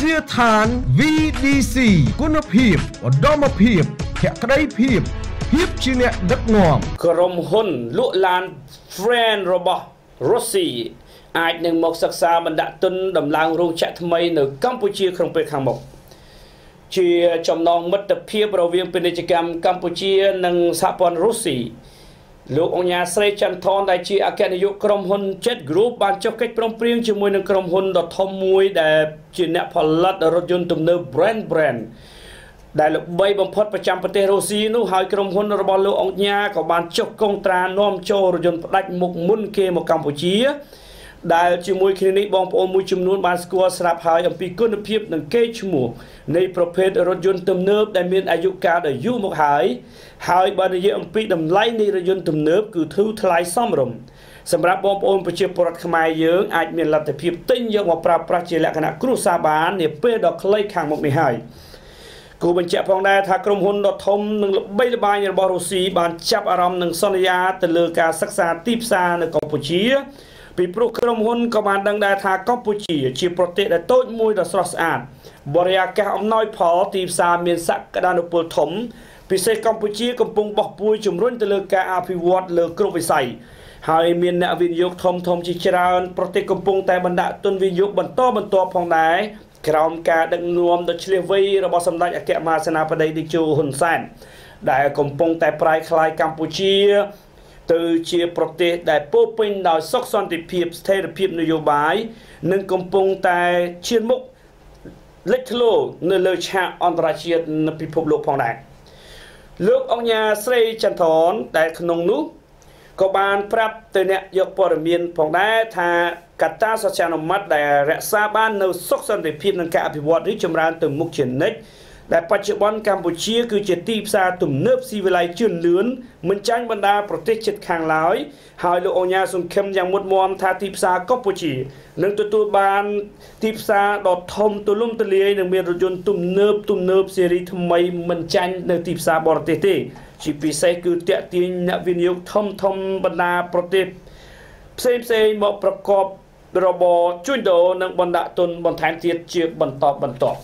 ជាឋាន VDC គុណភាពឧត្តមភាពភក្តីភាពភាពជាអ្នកដឹកនាំក្រុមហ៊ុនលក់ឡាន Friend របស់ Rossi អាចនឹងមកសិក្សាបណ្ដាក់ទុនដំឡើងរោងចក្រថ្មីនៅកម្ពុជាក្នុងពេលខាងមុខជាចំណងមិត្តភាពរវាងពាណិជ្ជកម្មកម្ពុជានិងសហព័ន្ធរុស្ស៊ី លោកអញ្ញាស្រីចន្ទថនដែលជាអគ្គនាយកក្រុមហ៊ុន Jet Group បានចុះកិច្ចព្រមព្រៀងជាមួយនឹងក្រុមហ៊ុនដ៏ធំមួយដែលជាអ្នកផលិតរថយន្តទំនើប Brand Brand ដែលល្បីបំផុតប្រចាំប្រទេសរុស្ស៊ីនោះហើយក្រុមហ៊ុនរបស់លោកអង្គញាក៏បានចុះកុងត្រានាំចូលរថយន្តផ្ដាច់មុខមុនគេមកកម្ពុជា ដែលជាមួយគ្នានេះបងប្អូនមួយចំនួនបានស្គាល់ស្រាប់ហើយអំពីគុណភាពនិងកេរ្តិ៍ឈ្មោះនៃប្រភេទរថយន្តទំនើបដែលមានអាយុកាលដ៏យូរមកហើយហើយបើនិយាយអំពីតម្លៃនៃរថយន្តទំនើបគឺធូរថ្លៃសមរម្យសម្រាប់បងប្អូនប្រជាពលរដ្ឋខ្មែរយើងអាចមានលទ្ធភាពទិញយកមកប្រើប្រាស់ជាលក្ខណៈគ្រួសារបាននាពេលដ៏ខ្លីខាងមុខនេះហើយគូបញ្ជាក់ផងដែរថាក្រុមហ៊ុនដ៏ធំនិងល្បីល្បាញរបស់រុស្ស៊ីបានចាប់អារម្មណ៍នឹងសន្យាទៅលើការសិក្សាទីផ្សារនៅកម្ពុជា ពីព្រោះក្រុមហ៊ុនក៏បានដឹងដែរថាកម្ពុជា ជាប្រទេសដែលតូចមួយដ៏ស្រស់ស្អាតបរិយាកាសអំណោយផលទីផ្សារមានសក្តានុពលធំពិសេសកម្ពុជាកំពុងបោះពួយជំរុញទៅលើការអភិវឌ្ឍលើគ្រប់វិស័យហើយមានអ្នកវិនិយោគធំធំជាច្រើន ប្រទេសកំពុងតែបណ្ដាក់ទុនវិនិយោគបន្តបន្តផងដែរក្រោមការដឹកនាំដ៏ឆ្លៀសវៃរបស់សម្ដេចអគ្គមហាសេនាបតីតេជោហ៊ុនសែនដែលកំពុងតែប្រែក្លាយកម្ពុជា ទៅជាប្រទេសដែលពោពេញដោយសុខសន្តិភាពស្ថិរភាពនយោបាយនិងកំពុងតែឈានមុខលេចធ្លោនៅលើឆាកអន្តរជាតិនៅពិភពលោកផងដែរលោកអង្គញាស្រីចន្ទរនដែលក្នុងនោះក៏បានប្រាប់ទៅអ្នកយកព័ត៌មានផងដែរថាកត្តាសច្ចានុមត្តដែលរក្សាបាននៅសុខសន្តិភាពនិងការអភិវឌ្ឍនេះចម្រើនទៅមុខជានិច្ច ដែលបច្ចុប្បន្នកម្ពុជាគឺជាទីផ្សារទំនើបស៊ីវិល័យជឿនលឿនមិនចាញ់បណ្ដាប្រទេសជិតខាងឡើយហើយលោកអញ្ញាសង្ឃឹមយ៉ាងមុតមមថាទីផ្សារកម្ពុជានឹងទទួលបានទីផ្សារដ៏ធំទូលំទូលាយនិងមានរថយន្តទំនើបទំនើបស៊េរីថ្មីមិនចាញ់នៅទីផ្សារបរទេសទេជាពិសេសគឺតាក់ទាញអ្នកវិនិយោគធំធំបណ្ដាប្រទេសផ្សេងផ្សេងមកប្រកបរបរជួញដូរនិងបណ្ដាក់ទុនបន្ថែមទៀតជាបន្តបន្ទាប់